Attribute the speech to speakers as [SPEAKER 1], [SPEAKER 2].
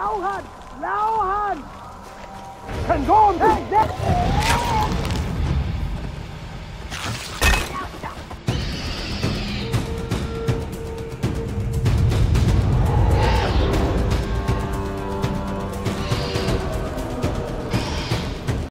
[SPEAKER 1] Lauhan! Lauhan! Kan gå om